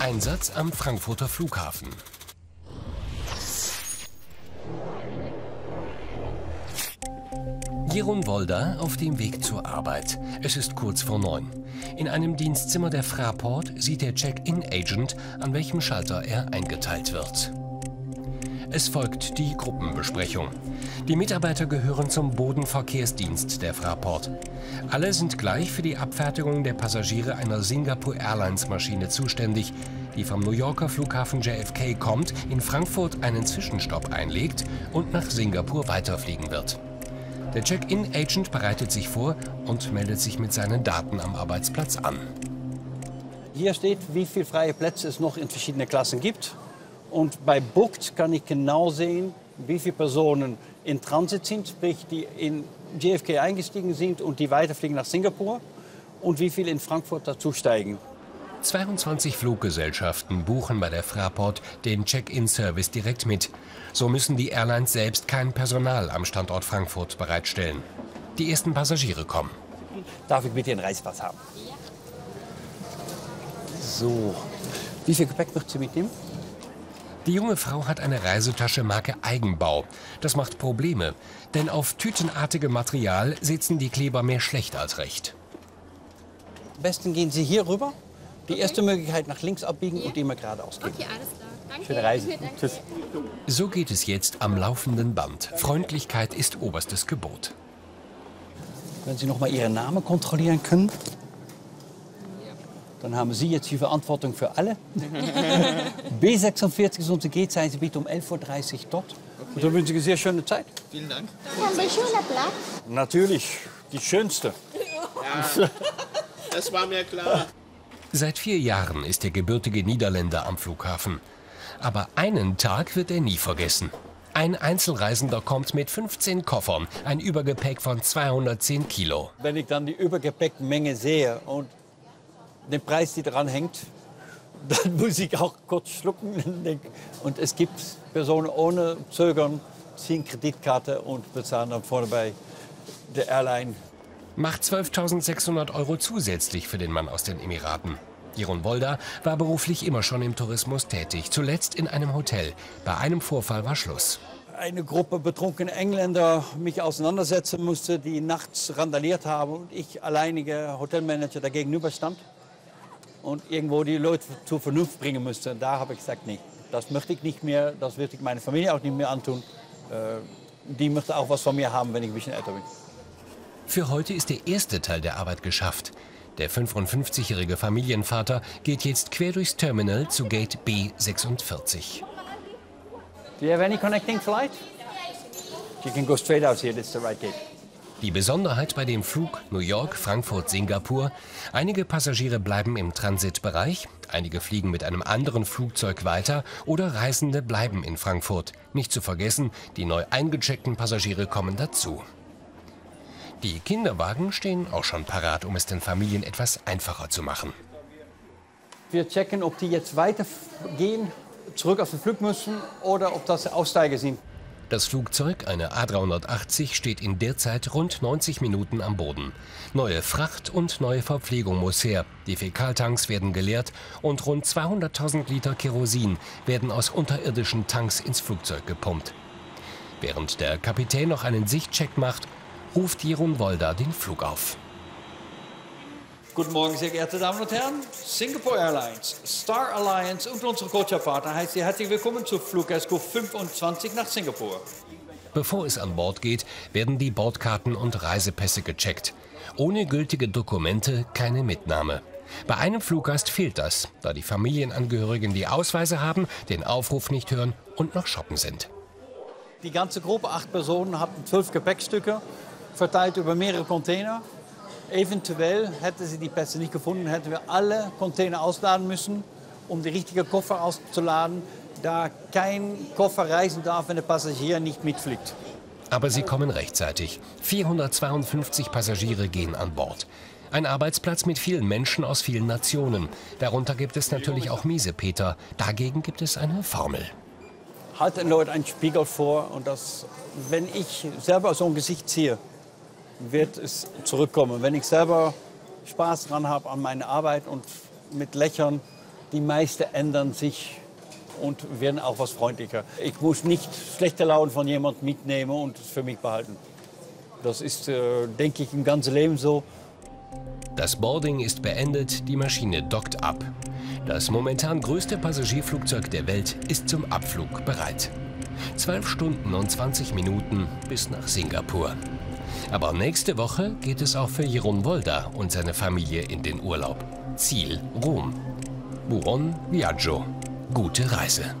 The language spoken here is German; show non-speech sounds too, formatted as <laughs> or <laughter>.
Einsatz am Frankfurter Flughafen. Jeroen Wolder auf dem Weg zur Arbeit. Es ist kurz vor neun. In einem Dienstzimmer der Fraport sieht der Check-in-Agent, an welchem Schalter er eingeteilt wird. Es folgt die Gruppenbesprechung. Die Mitarbeiter gehören zum Bodenverkehrsdienst der Fraport. Alle sind gleich für die Abfertigung der Passagiere einer Singapore Airlines Maschine zuständig, die vom New Yorker Flughafen JFK kommt, in Frankfurt einen Zwischenstopp einlegt und nach Singapur weiterfliegen wird. Der Check-in-Agent bereitet sich vor und meldet sich mit seinen Daten am Arbeitsplatz an. Hier steht, wie viele freie Plätze es noch in verschiedenen Klassen gibt. Und bei Booked kann ich genau sehen, wie viele Personen in Transit sind, sprich die in JFK eingestiegen sind und die weiterfliegen nach Singapur und wie viele in Frankfurt dazusteigen. 22 Fluggesellschaften buchen bei der Fraport den Check-in-Service direkt mit. So müssen die Airlines selbst kein Personal am Standort Frankfurt bereitstellen. Die ersten Passagiere kommen. Darf ich bitte einen Reisepass haben? So. Wie viel Gepäck möchten Sie mitnehmen? Die junge Frau hat eine Reisetasche Marke Eigenbau. Das macht Probleme, denn auf tütenartigem Material sitzen die Kleber mehr schlecht als recht. Am besten gehen Sie hier rüber. Die erste Möglichkeit nach links abbiegen und immer geradeaus gehen. Okay, alles klar. Danke. Schöne Reise. Danke. Tschüss. So geht es jetzt am laufenden Band. Freundlichkeit ist oberstes Gebot. Wenn Sie noch mal Ihren Namen kontrollieren können. Dann haben Sie jetzt die Verantwortung für alle. <laughs> B46 ist unsere Gehzeit. Sie bitte um 11.30 Uhr dort. Und dann wünsche ich eine sehr schöne Zeit. Vielen Dank. Haben wir schöner Platz? Natürlich, die schönste. <laughs> Das war mir klar. Seit vier Jahren ist der gebürtige Niederländer am Flughafen. Aber einen Tag wird er nie vergessen. Ein Einzelreisender kommt mit 15 Koffern, ein Übergepäck von 210 Kilo. Wenn ich dann die Übergepäckmenge sehe und den Preis, der dran hängt, <laughs> dann muss ich auch kurz schlucken. Und es gibt Personen ohne Zögern, ziehen Kreditkarte und bezahlen dann vorne bei der Airline. Macht 12.600 Euro zusätzlich für den Mann aus den Emiraten. Jeroen Wolder war beruflich immer schon im Tourismus tätig, zuletzt in einem Hotel. Bei einem Vorfall war Schluss. Eine Gruppe betrunkener Engländer mich auseinandersetzen musste, die nachts randaliert haben und ich alleiniger Hotelmanager dagegenüber stand und irgendwo die Leute zur Vernunft bringen musste. Da habe ich gesagt, nee, das möchte ich nicht mehr, das würde ich meiner Familie auch nicht mehr antun. Äh, die möchte auch was von mir haben, wenn ich ein bisschen älter bin. Für heute ist der erste Teil der Arbeit geschafft. Der 55-jährige Familienvater geht jetzt quer durchs Terminal zu Gate B46. Do you have any connecting flight? You can go straight out here, that's the right gate. Die Besonderheit bei dem Flug New York, Frankfurt, Singapur, einige Passagiere bleiben im Transitbereich, einige fliegen mit einem anderen Flugzeug weiter oder Reisende bleiben in Frankfurt. Nicht zu vergessen, die neu eingecheckten Passagiere kommen dazu. Die Kinderwagen stehen auch schon parat, um es den Familien etwas einfacher zu machen. Wir checken, ob die jetzt weitergehen, zurück auf den Flug müssen oder ob das Aussteiger sind. Das Flugzeug, eine A380, steht in der Zeit rund 90 Minuten am Boden. Neue Fracht und neue Verpflegung muss her. Die Fäkaltanks werden geleert und rund 200.000 Liter Kerosin werden aus unterirdischen Tanks ins Flugzeug gepumpt. Während der Kapitän noch einen Sichtcheck macht, ruft Jeroen Wolder den Flug auf. Guten Morgen, sehr geehrte Damen und Herren. Singapore Airlines, Star Alliance und unsere Coacher-Partner heißt Sie herzlich willkommen zu Flug SQ 25 nach Singapur. Bevor es an Bord geht, werden die Bordkarten und Reisepässe gecheckt. Ohne gültige Dokumente keine Mitnahme. Bei einem Fluggast fehlt das, da die Familienangehörigen die Ausweise haben, den Aufruf nicht hören und noch shoppen sind. Die ganze Gruppe, acht Personen, hatten zwölf Gepäckstücke, verteilt über mehrere Container. Eventuell hätten sie die Pässe nicht gefunden, hätten wir alle Container ausladen müssen, um die richtigen Koffer auszuladen, da kein Koffer reisen darf, wenn der Passagier nicht mitfliegt. Aber sie kommen rechtzeitig. 452 Passagiere gehen an Bord. Ein Arbeitsplatz mit vielen Menschen aus vielen Nationen. Darunter gibt es natürlich auch Miesepeter. Dagegen gibt es eine Formel. Halt den Leuten einen Spiegel vor und das, wenn ich selber so ein Gesicht ziehe, wird es zurückkommen. Wenn ich selber Spaß dran habe an meiner Arbeit und mit Lächeln Die meisten ändern sich und werden auch was freundlicher. Ich muss nicht schlechte Laune von jemandem mitnehmen und es für mich behalten. Das ist, äh, denke ich, im ganzen Leben so. Das Boarding ist beendet, die Maschine dockt ab. Das momentan größte Passagierflugzeug der Welt ist zum Abflug bereit. 12 Stunden und 20 Minuten bis nach Singapur. Aber nächste Woche geht es auch für Jeroen Wolda und seine Familie in den Urlaub. Ziel Rom. Buon Viaggio. Gute Reise.